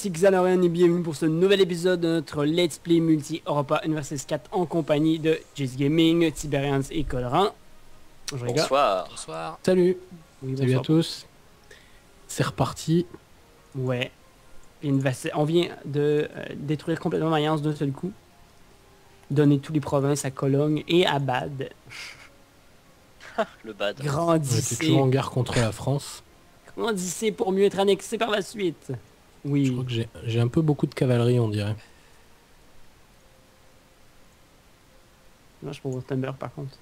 c'est Xanorian et bienvenue pour ce nouvel épisode de notre Let's Play Multi Europa Universalis 4 en compagnie de Jizz Gaming, Tiberians et Colorant. Bonjour les gars. Bonsoir. Bonsoir. Salut. Salut à tous. C'est reparti. Ouais. On vient de euh, détruire complètement l'Alliance d'un seul coup. Donner toutes les provinces à Cologne et à Bad. Le Bad. Grandissez. On était toujours en guerre contre la France. Grandissez pour mieux être annexé par la suite. Oui. Je crois que j'ai un peu beaucoup de cavalerie, on dirait. Moi, je pour Thunder par contre.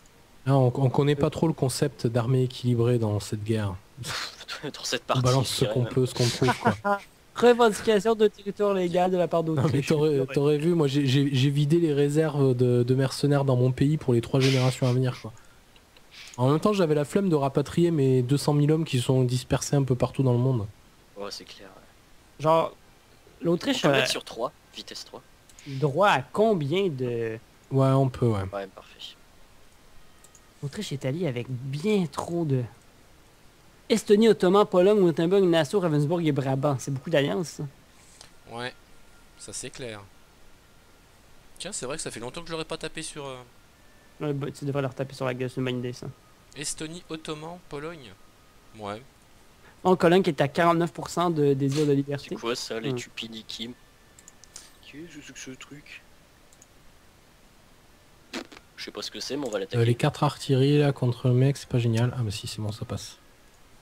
Non, on, on, connaît pas trop le concept d'armée équilibrée dans cette guerre. dans cette partie. On balance ce qu'on peut, ce qu'on trouve. Quoi. Revendication de territoire légal de la part d'autres. T'aurais vu, moi j'ai vidé les réserves de, de, mercenaires dans mon pays pour les trois générations à venir. Quoi. En même temps, j'avais la flemme de rapatrier mes 200 000 hommes qui sont dispersés un peu partout dans le monde. Ouais, c'est clair. Genre, l'Autriche a... sur 3, vitesse 3. Droit à combien de... Ouais, on peut, ouais. Ouais, parfait. L'Autriche est alliée avec bien trop de... Estonie, Ottoman, Pologne, Wurtemberg, Nassau, Ravensburg et Brabant. C'est beaucoup d'alliances, Ouais, ça c'est clair. Tiens, c'est vrai que ça fait longtemps que je l'aurais pas tapé sur... Euh... Ouais, bah, tu devrais leur taper sur la gueule, c'est une bonne idée, ça. Estonie, Ottoman, Pologne Ouais. En Cologne qui est à 49% de désir de liberté. C'est quoi ça, les Tupinikim Qu'est-ce que ce truc? Je sais pas ce que c'est, mais on va l'attaquer. Euh, les 4 artilleries là contre le mec, c'est pas génial. Ah, mais si, c'est bon, ça passe.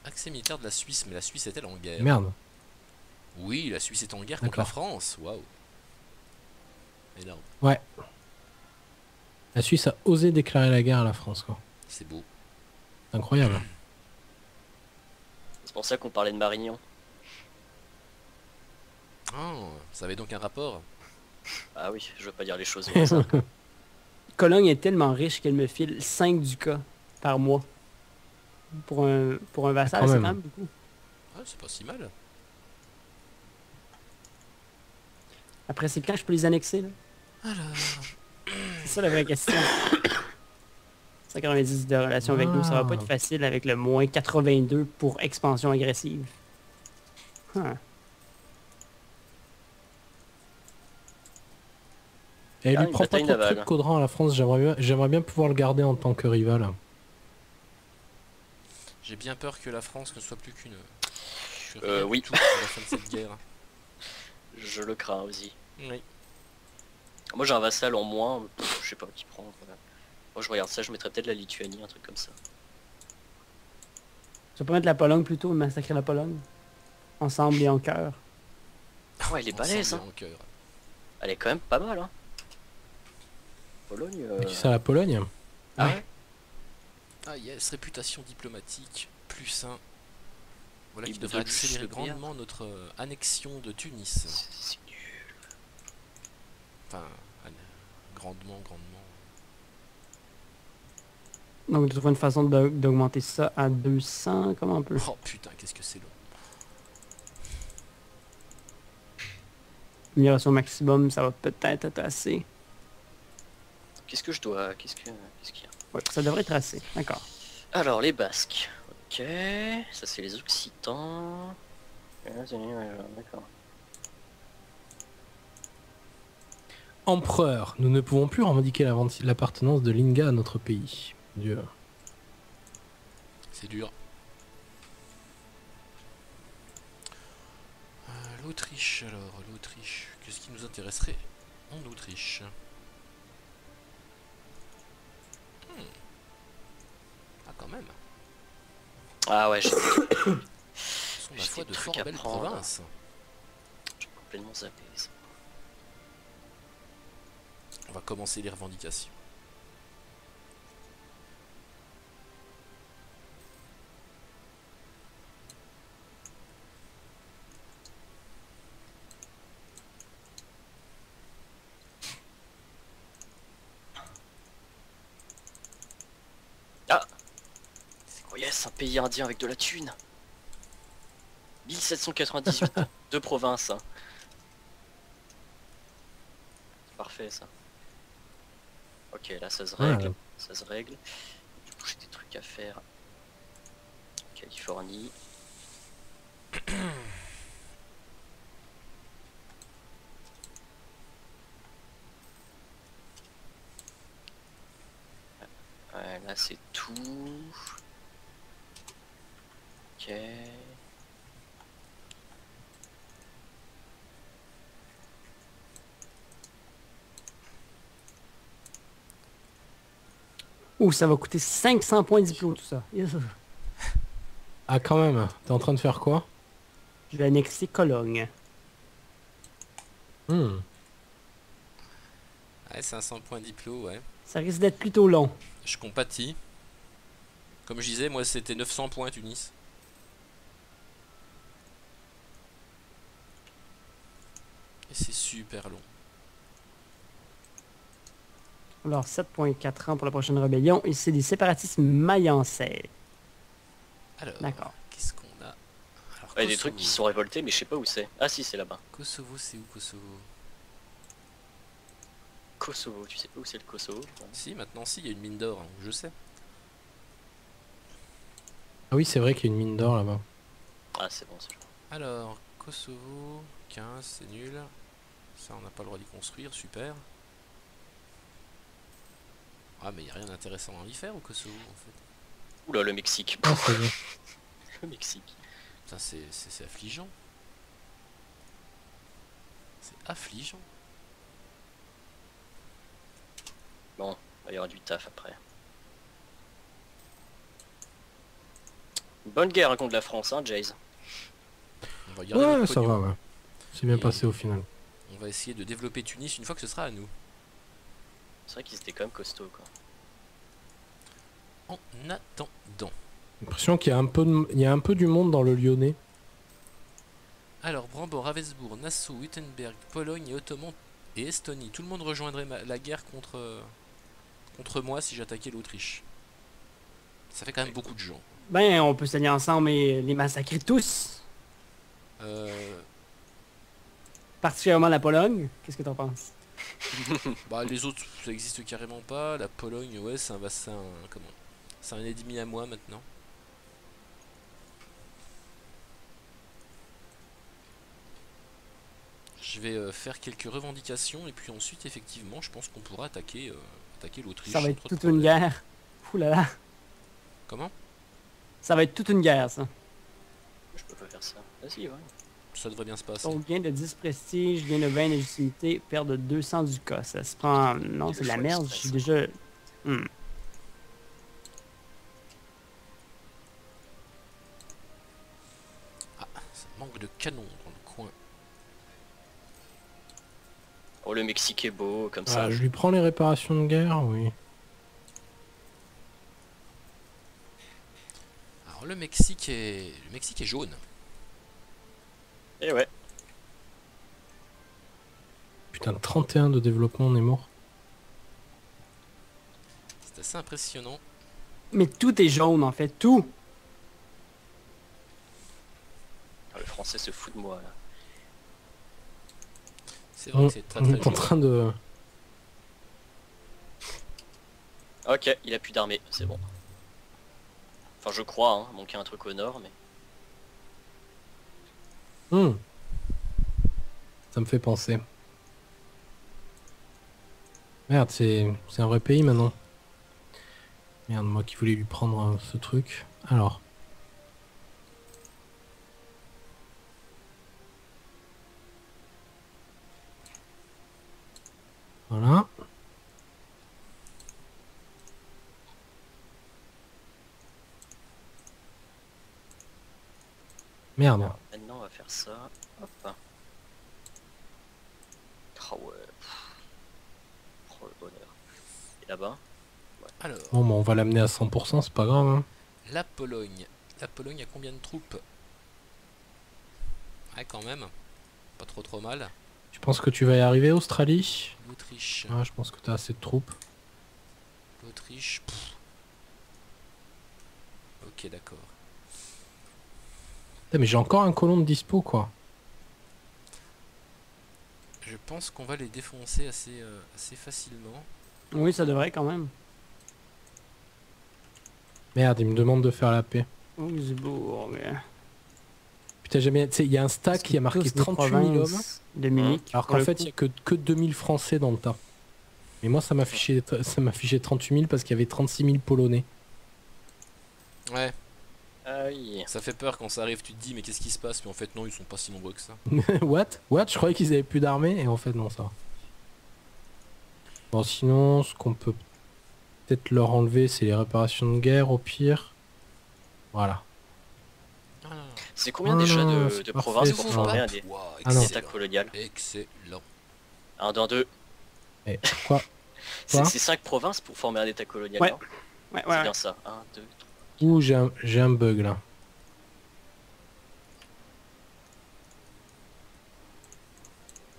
Accès militaire de la Suisse, mais la Suisse est-elle en guerre? Merde. Oui, la Suisse est en guerre contre la France. Waouh. Énorme. Ouais. La Suisse a osé déclarer la guerre à la France, quoi. C'est beau. Incroyable. C'est pour ça qu'on parlait de Marignan. Oh, ça avait donc un rapport Ah oui, je veux pas dire les choses. Cologne est tellement riche qu'elle me file 5 ducats par mois. Pour un, pour un vassal, c'est quand même beaucoup. Ah, c'est pas si mal. Après, c'est quand je peux les annexer, là? Alors... C'est ça la vraie question. 190 de relation avec nous, ça va pas être facile avec le moins 82 pour expansion agressive. Et lui ah, prend pas trop de Caudran à la France, j'aimerais bien, bien pouvoir le garder en tant que rival. J'ai bien peur que la France ne soit plus qu'une... Euh, oui. Tout la fin de cette guerre. Je le crains aussi. Oui. Moi j'ai un vassal en moins, je sais pas qui prend. Moi je regarde ça, je mettrais peut-être la Lituanie, un truc comme ça. Tu pas mettre la Pologne plutôt, massacrer la Pologne? Ensemble et en cœur. Ah ouais, elle est balèze hein. Elle est quand même pas mal hein. Pologne... Euh... Qui ça la Pologne? Ah ouais Ah yes, réputation diplomatique, plus 1. Voilà qui devrait accélérer grandement notre euh, annexion de Tunis. C'est nul. Enfin, grandement, grandement. Donc, tu trouves une façon d'augmenter ça à 200, comment on peut? Oh putain, qu'est-ce que c'est long. Migration maximum, ça va peut-être être assez. Qu'est-ce que je dois... Qu'est-ce qu'il y a? Ouais, ça devrait être assez, d'accord. Alors, les Basques. Ok, ça c'est les Occitans. D'accord. Empereur, nous ne pouvons plus revendiquer l'appartenance de Linga à notre pays. Dieu. C'est dur. Euh, L'Autriche alors, l'Autriche. Qu'est-ce qui nous intéresserait en Autriche? Hmm. Ah quand même. Ah ouais, j'ai Ce sont la fois de fort belles provinces. J'ai complètement zappé ça. On va commencer les revendications. un pays indien avec de la thune. 1798 de province. Parfait ça. Ok, là ça se règle. Ça se règle. Du j'ai des trucs à faire. Californie. là c'est tout. Ok. Ouh, ça va coûter 500 points de diplôme tout ça. Yes. Ah quand même, t'es en train de faire quoi? Je vais annexer Cologne. Hmm. Ouais, 500 points diplo, ouais. Ça risque d'être plutôt long. Je compatis. Comme je disais, moi c'était 900 points Tunis. Et c'est super long. Alors 7.4 ans pour la prochaine rébellion et c'est des séparatistes mayancais. Alors, D'accord. qu'est-ce qu'on a? Alors, Ouais, des trucs qui sont révoltés, mais je sais pas où c'est. Ah si, c'est là-bas. Kosovo, c'est où Kosovo? Kosovo, tu sais pas où c'est le Kosovo Si, maintenant si, il y a une mine d'or, hein, je sais. Ah oui, c'est vrai qu'il y a une mine d'or là-bas. Ah c'est bon, c'est bon. Alors, Kosovo, 15, c'est nul. Ça, on n'a pas le droit d'y construire, super. Ah, mais il n'y a rien d'intéressant à y faire au Kosovo, en fait. Oula, le Mexique. Le Mexique. Putain, c'est affligeant. C'est affligeant. Bon, il y aura du taf après. Une bonne guerre hein, contre la France, hein, Jays. On va garder Ouais, ça va, ouais. C'est bien passé au final. On va essayer de développer Tunis une fois que ce sera à nous. C'est vrai qu'ils étaient quand même costauds, quoi. En attendant. J'ai l'impression qu'il y a un peu de... il y a un peu du monde dans le Lyonnais. Alors, Brambor, Ravensbourg, Nassau, Wittenberg, Pologne et Ottoman et Estonie. Tout le monde rejoindrait ma- la guerre contre, euh, contre moi si j'attaquais l'Autriche. Ça fait quand même beaucoup de gens. Ben, on peut s'allier ensemble et les massacrer tous. Euh, Particulièrement la Pologne. Qu'est-ce que t'en penses? Bah, les autres, ça existe carrément pas. La Pologne, ouais, c'est un bassin. Comment? C'est un ennemi à moi maintenant. Je vais euh, faire quelques revendications et puis ensuite, effectivement, je pense qu'on pourra attaquer, euh, attaquer l'Autriche. Ça va être toute une guerre. Ouh là là. Comment? Ça va être toute une guerre, ça. Je peux pas faire ça. Vas-y, ouais. Ça devrait bien se passer. Donc, gain de 10 prestige, gain de 20 légitimité, perte de 200 du cas. Ça se prend... Non, c'est de la merde. Je suis déjà... Hmm. Ça manque de canon dans le coin. Oh, le Mexique est beau, comme ça. Ah, je lui prends les réparations de guerre, oui. Alors le Mexique est, le Mexique est jaune. Et ouais. Putain, 31 de développement, on est mort. C'est assez impressionnant. Mais tout est jaune, en fait. Tout. Ah, le français se fout de moi, là. C'est vrai On, que c'est très on est en train de... Ok, il a plus d'armée, c'est bon. Enfin, je crois, hein. Manquait un truc au nord, mais... Hmm. Ça me fait penser. Merde, c'est un vrai pays maintenant. Merde, moi qui voulais lui prendre euh, ce truc. Alors. Voilà. Merde. Faire ça. Hop. Oh ouais. pff. Oh, le bonheur. Et là-bas? Alors, Bon, bah, on va l'amener à 100%, c'est pas grave. hein. la Pologne. La Pologne a combien de troupes? Ouais, quand même. Pas trop trop mal. Tu penses que tu vas y arriver, Australie? L'Autriche. Ah, je pense que t'as assez de troupes. L'Autriche. Ok, d'accord. Putain, mais j'ai encore un colon de dispo, quoi. Je pense qu'on va les défoncer assez, euh, assez facilement. Oui, ça devrait quand même. Merde, il me demande de faire la paix. Augsbourg. Putain, jamais. Tu sais, il y a un stack qui a marqué 38 000 hommes. De Munich. Alors qu'en fait, il y a que, que 2000 Français dans le tas. Et moi, ça m'affichait ça m'affichait 38 000 parce qu'il y avait 36 000 Polonais. Ouais, oui. ça fait peur quand ça arrive, tu te dis mais qu'est-ce qui se passe? Mais en fait non, ils sont pas si nombreux que ça. What? What? Je croyais qu'ils avaient plus d'armée et en fait non ça. Bon sinon ce qu'on peut peut-être leur enlever c'est les réparations de guerre au pire. Voilà. Ah, C'est combien Ah déjà non, de, provinces pour former un des Ouah, Ah non. État excellent. colonial Excellent. 1, 2, 2. Et quoi? C'est Quoi? c'est 5 provinces pour former un état colonial, Ouais. non? Ouais, C'est ouais. bien ça. 1, 2, 3. Ouh j'ai un, j'ai un bug là.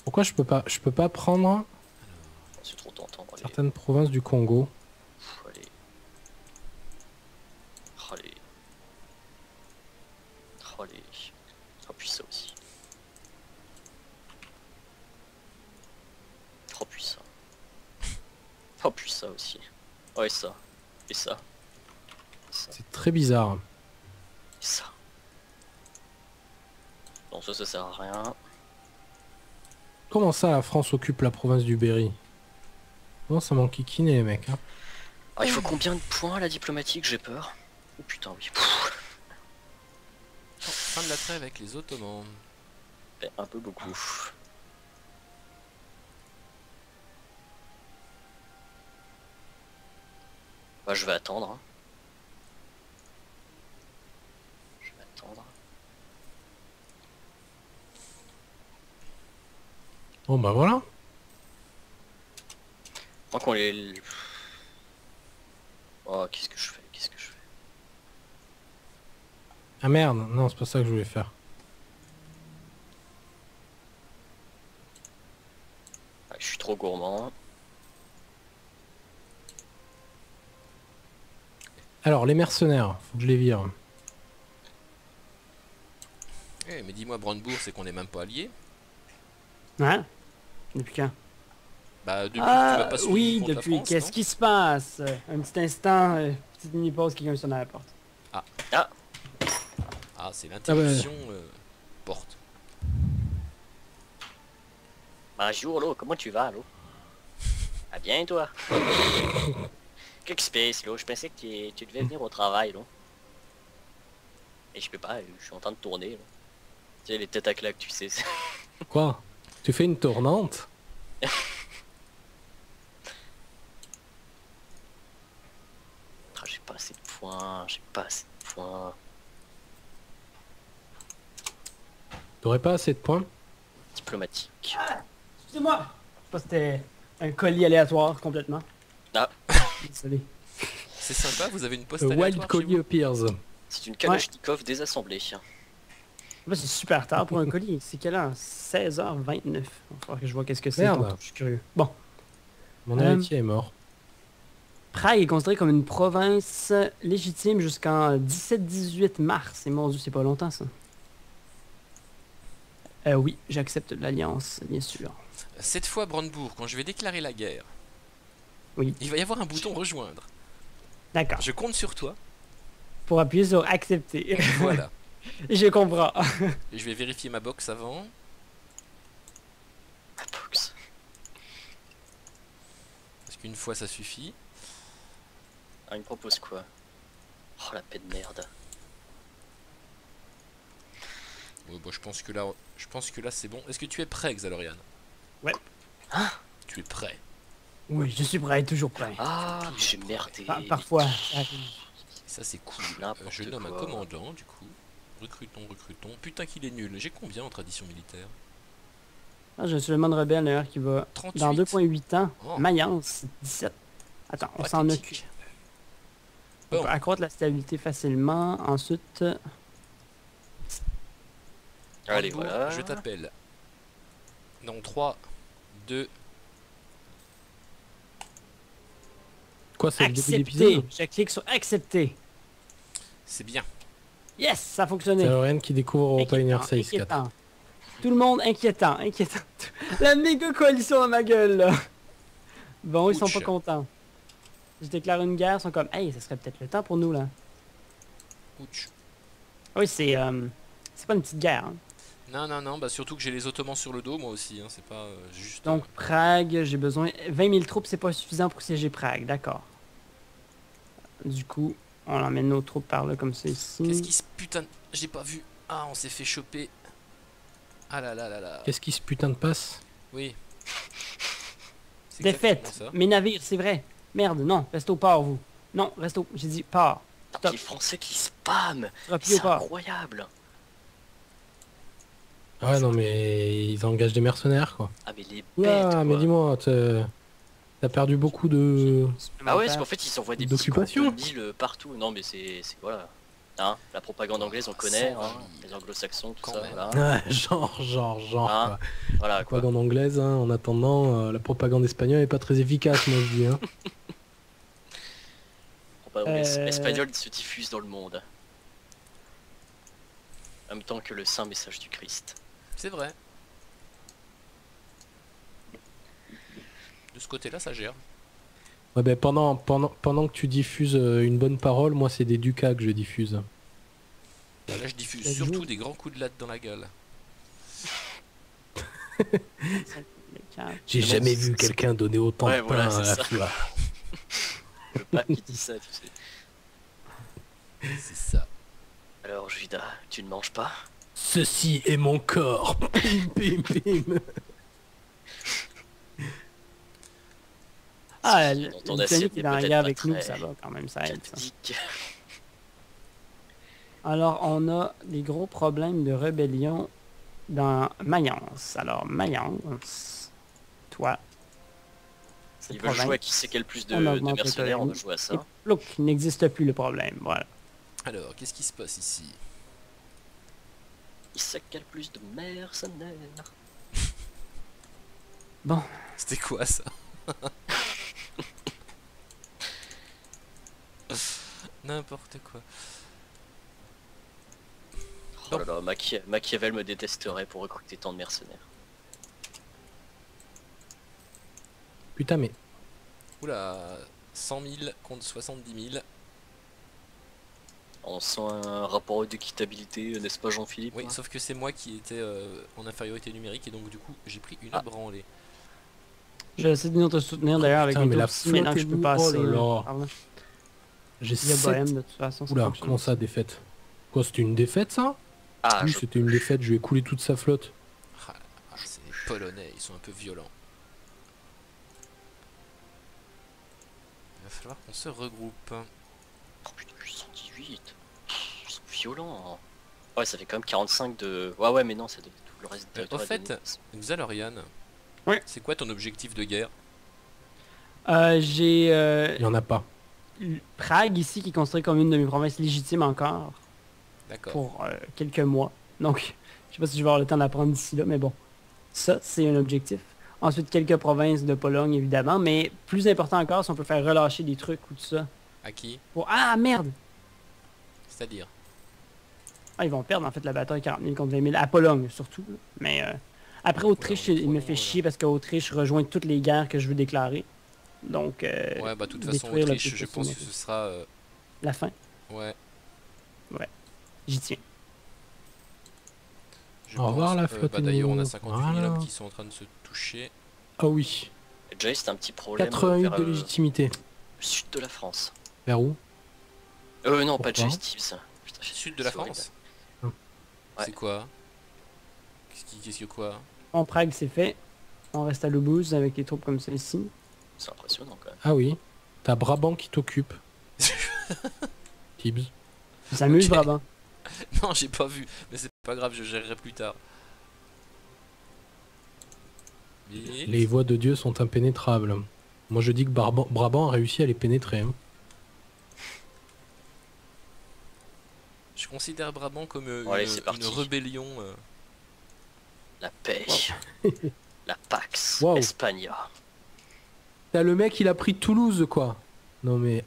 Pourquoi je peux pas je peux pas prendre C'est trop tentant. Allez. certaines provinces du Congo Pff, allez. Allez. Allez. Oh, puis ça aussi. Oh, puis ça. Oh, puis ça aussi. Oh, et ça. Et ça. C'est très bizarre. Ça. Bon, ça, ça sert à rien. Comment ça la France occupe la province du Berry? Comment ça m'enquiquine les mecs hein? Ah, il faut combien de points la diplomatique? J'ai peur. Oh putain, oui. Fin de la trêve avec les Ottomans. fait un peu beaucoup. Bah, je vais attendre. hein. Je vais attendre. Bon bah voilà. Moi qu'on les. Oh, qu'est-ce que je fais Qu'est-ce que je fais? Ah merde, non c'est pas ça que je voulais faire. Ah, Je suis trop gourmand. Alors les mercenaires, faut que je les vire. Eh, mais dis-moi, Brandebourg, c'est qu'on est même pas alliés Hein Depuis quand? Bah, depuis que tu vas Ah, pas suivre oui, depuis. Qu'est-ce qui se passe? Un petit instant, euh, petite mini-pause, quelqu'un sonne à la porte. Ah, c'est Ah l'interruption euh, porte. Bonjour, là, comment tu vas, là Ah bien, toi? Qu'est-ce qui se passe, là? Je pensais que tu, tu devais venir au travail, là. Et je peux pas, je suis en train de tourner, là. Tu sais, les têtes à claque, tu sais. Quoi? Tu fais une tournante? Ah, j'ai pas assez de points, j'ai pas assez de points. T'aurais pas assez de points? Diplomatique. Excusez-moi Je pense que c'était un colis aléatoire complètement. Ah. Désolé. C'est sympa, vous avez une poste Wild aléatoire chez Collie vous? appears. C'est une Kalachnikov désassemblée. C'est super tard pour un colis. C'est quelle heure? 16h29. Il va falloir que je vois qu'est-ce que c'est. Je suis curieux. Bon. Mon Euh, héritier est mort. Prague est considérée comme une province légitime jusqu'en 17-18 mars. Et mon dieu, c'est pas longtemps ça. Euh, oui, j'accepte l'alliance, bien sûr. Cette fois, Brandebourg, quand je vais déclarer la guerre, Oui. il va y avoir un bouton rejoindre. D'accord. Je compte sur toi. Pour appuyer sur accepter. Voilà. je comprends. Et je vais vérifier ma box avant. La boxe. Parce qu'une fois, ça suffit. Ah, il me propose quoi? Oh, la paix de merde. Ouais, bah, je pense que là, je pense que là, c'est bon. Est-ce que tu es prêt, Xalorian? Ouais. Hein? Tu es prêt. Oui, je suis prêt, toujours prêt. Ah, mais j'ai merdé. Par- parfois. ça arrive. Ça, c'est cool. Euh, je nomme un commandant, du coup. Recrutons, recrutons. Putain qu'il est nul. J'ai combien en tradition militaire? Ah, j'ai un Suleiman Rebelle d'ailleurs qui va 38. dans 2.8 ans. Oh. Mayence, 17. Attends, on s'en occupe. On peut accroître la stabilité facilement. Ensuite, Allez, voilà. Je t'appelle. Dans 3, 2, Quoi, c'est le début de accepter. l'épisode? Je clique sur accepter. c'est bien. Yes, ça a fonctionné. C'est Lorraine qui découvre Europa Inquiétant, Universalis 4. inquiétant. Tout le monde inquiétant, inquiétant. La méga coalition dans ma gueule là. Bon, ils sont pas contents. Je déclare une guerre, ils sont comme, hey, ça serait peut-être le temps pour nous là. Ouch. Oui, c'est, euh, c'est pas une petite guerre. hein. Non, non, non, bah surtout que j'ai les Ottomans sur le dos, moi aussi, hein, c'est pas euh, juste... Donc Prague, j'ai besoin... 20 000 troupes, c'est pas suffisant pour siéger Prague, d'accord. Du coup, on emmène nos troupes par là comme ça ici. Qu'est-ce qui se putain... de- J'ai pas vu. Ah, on s'est fait choper. Ah là là là là. Qu'est-ce qui se putain de passe? Oui. Défaite. Mes navires, c'est vrai. Merde, non, reste au port, vous. Non, reste au... J'ai dit port. Stop. Les Français qui au C'est incroyable Ah Ouais, non, mais ils engagent des mercenaires, quoi. Ah mais les bêtes Oula, mais dis-moi, t'as perdu beaucoup de... Ah ouais, parce qu'en fait ils envoient des petits D'occupation. de mille partout. Non mais c'est... Voilà. Hein la propagande anglaise on connaît, 120 hein, 000. les anglo-saxons, tout Quand ça, même. voilà. Genre, genre, genre, Hein quoi. Voilà quoi. Propagande anglaise, hein, en attendant, euh, la propagande espagnole est pas très efficace, moi je dis. Hein. propagande Euh. espagnole se diffuse dans le monde. En même temps que le saint message du Christ. C'est vrai. De ce côté-là, ça gère. Ouais, ben, pendant, pendant, pendant que tu diffuses euh, une bonne parole, moi c'est des ducats que je diffuse. Là, je diffuse Ça surtout joue. des grands coups de latte dans la gueule. J'ai jamais vu quelqu'un donner autant Ouais, de pain voilà, à la ça. fois. Le pape qui dit ça, tu sais. C'est ça. Alors Judas, tu ne manges pas? Ceci est mon corps. Pim, pim, pim. Ah, Dans le ton le assiette Titanic, il peut-être guerre pas avec nous, ça va quand même, ça aide. ça. Alors, on a des gros problèmes de rébellion dans Mayence. Alors, Mayence, toi, c'est Ils le veulent problème. jouer à qui sait quel plus de, On de mercenaires, on jouer à Et ça. look, il n'existe plus le problème, voilà. Alors, qu'est-ce qui se passe ici? Qui sait quel plus de mercenaires? Bon, C'était quoi ça? N'importe quoi. Oh là là, Machia- Machiavel me détesterait pour recruter tant de mercenaires. Putain, mais Oula, 100 000 contre 70 000. On sent un rapport d'équitabilité, n'est-ce pas Jean-Philippe? Oui, hein sauf que c'est moi qui étais euh, en infériorité numérique et donc du coup j'ai pris une Ah. branlée. j'essaie de venir te soutenir d'ailleurs avec les mais la maintenant que je peux. Oh là là. J'ai Il y a sept- Bohème de toute façon. Oula, comment ça, défaite Quoi, c'était une défaite ça Ah, Oui, je- c'était une défaite, je lui ai coulé toute sa flotte. Ah, ah, c'est les Polonais, ils sont un peu violents. Il va falloir qu'on se regroupe. Oh putain, je suis 118. Ils sont violents. Ouais, ça fait quand même 45 de... Ouais, ouais, mais non, c'est de tout le reste de Euh, au fait, donné. Xalorian, Ouais. c'est quoi ton objectif de guerre? Euh, J'ai euh, Il y en a pas. Prague ici qui est considérée comme une de mes provinces légitimes encore D'accord. pour euh, quelques mois. Donc, je sais pas si je vais avoir le temps d'apprendre d'ici là, mais bon. Ça, c'est un objectif. Ensuite, quelques provinces de Pologne, évidemment, mais plus important encore, si on peut faire relâcher des trucs ou tout ça. À qui? Pour... Ah, merde! C'est-à-dire? Ah, ils vont perdre en fait la bataille 40 000 contre 20 000, à Pologne surtout. Mais euh, après Autriche, il, me fait chier parce qu'Autriche rejoint toutes les guerres que je veux déclarer. Donc, euh, Ouais, bah de toute façon, détruire le Autriche, je pense que ce sera. euh, la fin, Ouais. j'y tiens. je Au revoir, pense. la Euh, flotte bah, D'ailleurs, on a Eno. 58 000 Voilà. hommes qui sont en train de se toucher. Ah oui, Déjà, c'est un petit problème 88 vers de le légitimité. sud de la France. Vers où? Euh, non, pas Pourquoi? Jay Steves. Sud de la. France Hum. Ouais. C'est quoi? Qu'est-ce que quoi? En Prague, c'est fait. On reste à Lubuz avec des troupes comme celle-ci. C'est impressionnant quand même. Ah oui, t'as Brabant qui t'occupe. Tibbs. Ça. Brabant. Non, j'ai pas vu, mais c'est pas grave, je gérerai plus tard. Vite. Les voies de Dieu sont impénétrables. Moi je dis que Brabant, Brabant a réussi à les pénétrer. hein. Je considère Brabant comme euh, une rébellion. euh, La paix. la Pax Wow. Espagna. T'as le mec il a pris Toulouse quoi. Non mais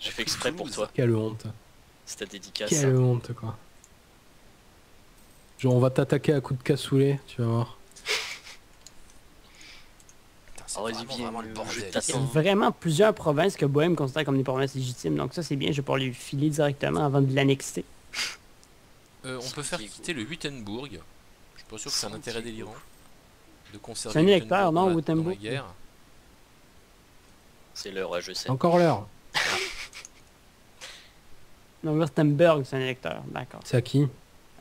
J'ai fait exprès pour toi. quelle honte. C'est ta dédicace. Quelle honte quoi. Genre on va t'attaquer à coups de cassoulet, tu vas voir. c'est Oh, vraiment, Olivier, vraiment le je bordel. Il y a vraiment plusieurs provinces que Bohème considère comme des provinces légitimes. Donc ça, c'est bien. Je vais pouvoir les filer directement avant de l'annexer. Euh, on peut faire Diego. quitter le Wittenbourg. suis pas sûr que c'est un intérêt délirant de conserver C'est un électeur, non, dans la- dans Wittenberg la guerre. C'est l'heure, ouais, je sais. Encore l'heure. Donc Wurtemberg, c'est un électeur. D'accord. C'est à qui?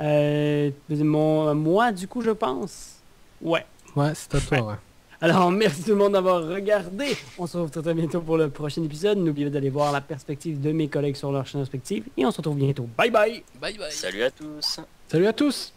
Euh, mon, moi, du coup, je pense. Ouais. Ouais, c'est à toi, ouais. Alors, merci tout le monde d'avoir regardé. On se retrouve très, très bientôt pour le prochain épisode. N'oubliez pas d'aller voir la perspective de mes collègues sur leur chaîne respective. Et on se retrouve bientôt. Bye bye Bye bye Salut à tous Salut à tous